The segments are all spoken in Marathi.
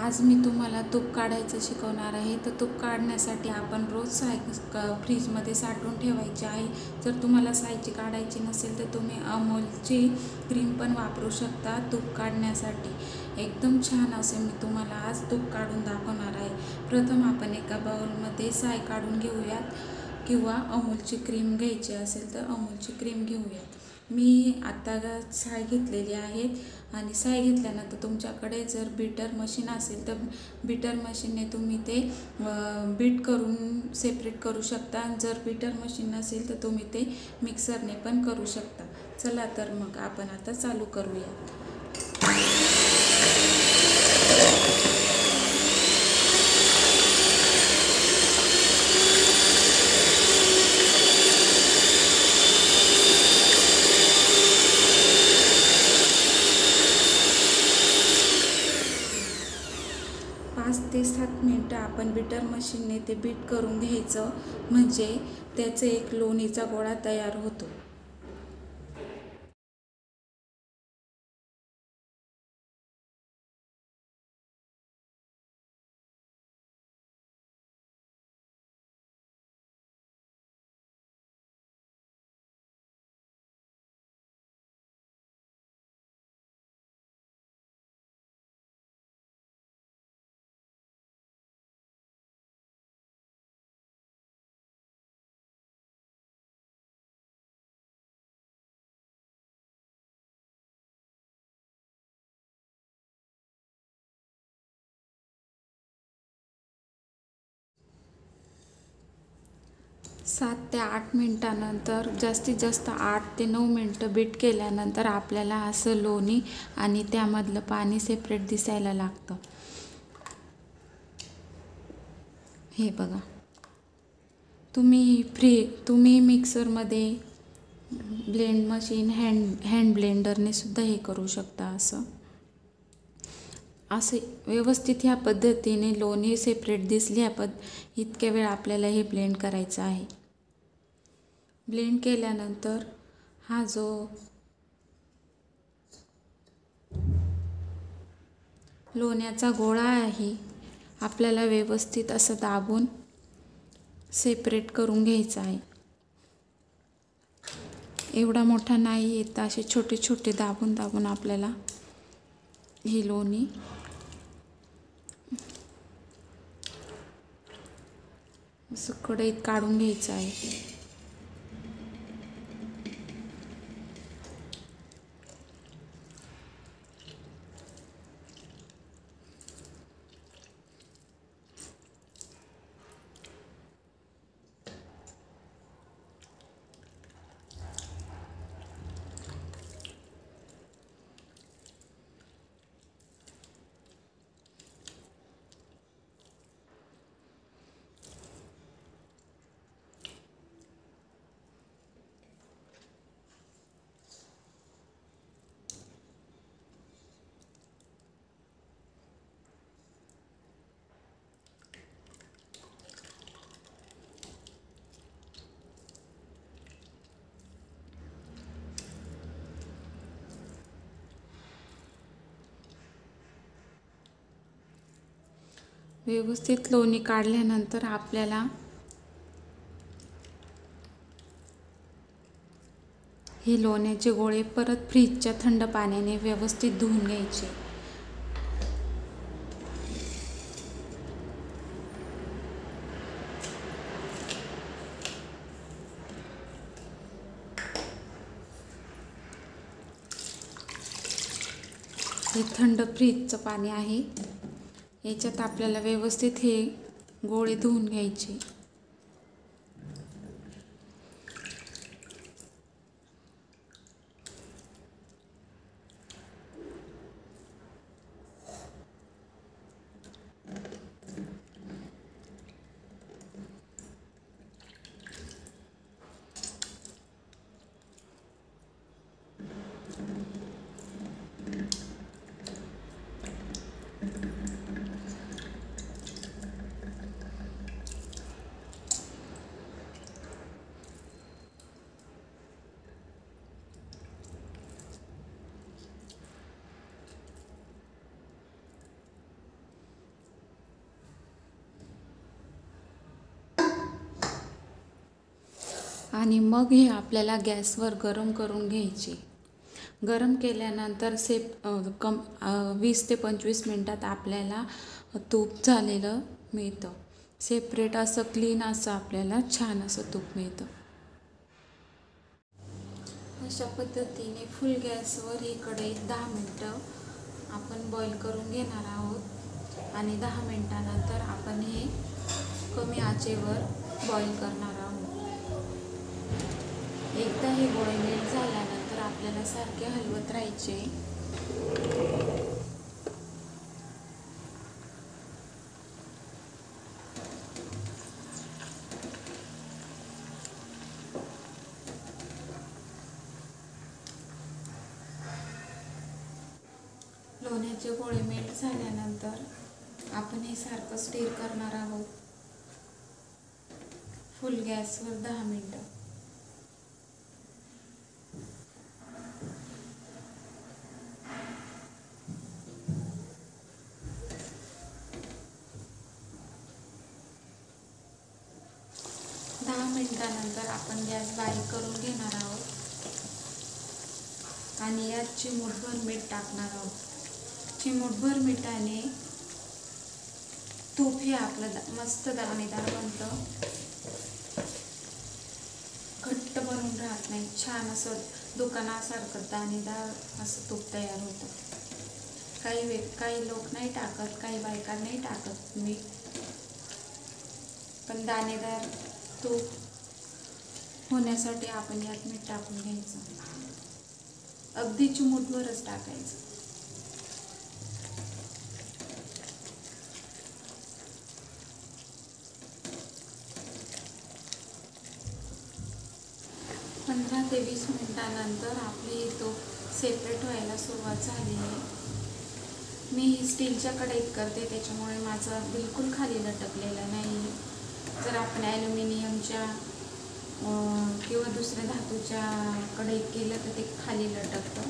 आज मी तुम्हाला तूप काढायचं शिकवणार आहे. तर तूप काढण्यासाठी आपण रोज साय क फ्रीजमध्ये साठवून ठेवायचे आहे. जर तुम्हाला सायची काढायची नसेल तर तुम्ही अमूलची क्रीम पण वापरू शकता तूप काढण्यासाठी. एकदम छान असे मी तुम्हाला आज तूप काढून दाखवणार आहे. प्रथम आपण एका बाउलमध्ये साय काढून घेऊयात. किंवा अमूलची क्रीम घ्यायची असेल तर अमूलची क्रीम घेऊयात. मी आत्ता साय घेतलेली आहेत. आणि साय घेतल्यानंतर तुमच्याकडे जर बीटर मशीन असेल तर बीटर मशीनने तुम्ही ते बीट करून सेपरेट करू शकता. आणि जर बीटर मशीन नसेल तर तुम्ही ते मिक्सरने पण करू शकता. चला तर मग आपण आता चालू करूया पाच ते सात मिनटं आपण बीटर मशीनने ते बीट करून घ्यायचं. म्हणजे त्याचे एक लोणीचा गोळा तयार होतो. सात ते आठ मिनटानंतर जास्तीत जास्त आठ ते नऊ मिनटं बीट केल्यानंतर आपल्याला असं लोणी आणि त्यामधलं पाणी सेपरेट दिसायला लागतं. हे बघा. तुम्ही फ्री तुम्ही मिक्सरमध्ये ब्लेंड मशीन हँड हँड ब्लेंडरने सुद्धा हे करू शकता असं. असे व्यवस्थित ह्या पद्धतीने लोणी सेपरेट दिसली ह्या पद इतक्या वेळ आपल्याला हे ब्लेंड करायचं आहे. ब्लेंड केल्यानंतर हा जो लोण्याचा गोळा आहे आपल्याला व्यवस्थित असं दाबून सेपरेट करून घ्यायचा आहे. एवढा मोठा नाही येत असे छोटे छोटे दाबून दाबून आपल्याला ही लोणी असं कढईत काढून घ्यायचं आहे. व्यवस्थित लोणी काढल्यानंतर आपल्याला हे लोण्याचे गोळे परत फ्रीजच्या थंड पाण्याने व्यवस्थित धुवून घ्यायचे. हे थंड फ्रीजचं पाणी आहे. याच्यात आपल्याला व्यवस्थित हे गोळे धुवून घ्यायचे. आणि मग हे आपल्याला गॅसवर गरम करून घ्यायचे. गरम केल्यानंतर सेप कम वीस ते पंचवीस मिनटात आपल्याला तूप झालेलं मिळतं. सेपरेट असं क्लीन असं आपल्याला छान असं तूप मिळतं. अशा पद्धतीने फुल गॅसवर ही कढई दहा मिनटं आपण बॉईल करून घेणार आहोत. आणि दहा मिनटानंतर आपण हे कमी आचेवर बॉईल करणार आहोत हे झाल्यानंतर आपल्याला सारखे हलवत राहायचे. लोण्याचे गोळे मेल्ट झाल्यानंतर आपण हे सारखं स्टीर करणार आहोत. फुल गॅसवर दहा मिनटं दहा मिनटानंतर आपण गॅस बारीक करून घेणार आहोत. आणि यात चिमूटभर मीठ टाकणार आहोत. चिमूटभर मिठाने तूप हे आपलं मस्त दाणेदार बनतं. घट्ट बनून राहत नाही. छान असं दुकानासारखं दाणेदार असं तूप तयार होतं. काही वे काही लोक नाही टाकत काही बायका नाही टाकत मीठ. पण दाणेदार तूप होण्यासाठी आपण यात मीठ टाकून घ्यायचं. अगदी चिमूटभरच टाकायचं. पंधरा ते वीस मिनिटानंतर आपली तो सेपरेट व्हायला सुरुवात झाली आहे. मी ही स्टीलच्या कढईत करते त्याच्यामुळे माझं बिलकुल खाली लटकलेलं नाही जर आपण ॲल्युमिनियमच्या किंवा दुसऱ्या धातूच्या कढईत केलं तर ते खाली लटकतं.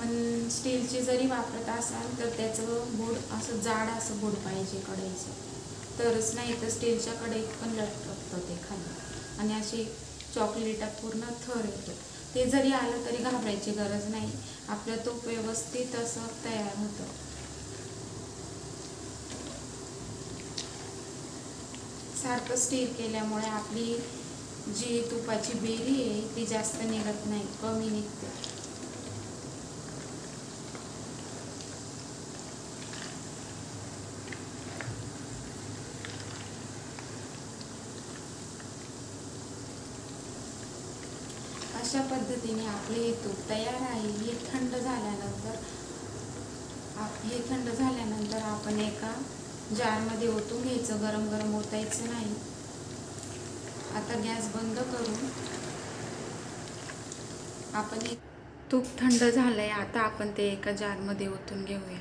पण स्टीलची जरी वापरत असाल तर त्याचं बोर्ड असं जाड असं बोर्ड पाहिजे कढईचं. तरच नाही तर स्टीलच्या कढईत पण लटकतं ते खाली. आणि अशी चॉकलेटा पूर्ण थर येतो. ते जरी आलं तरी घाबरायची गरज नाही. आपलं तूप व्यवस्थित असं तयार होतं. सारखं स्टीर केल्यामुळे आपली जी तुपाची बेरी आहे ती जास्त निघत नाही. कमी निघते. अशा पद्धतीने आपले हे तूप तयार आहे. हे थंड झाल्यानंतर आप हे थंड झाल्यानंतर आपण एका जारमध्ये ओतून घ्यायचं गरम गरम ओतायचं नाही. आता गॅस बंद करून आपण तूप थंड झालंय आता आपण ते एका जारमध्ये ओतून घेऊया.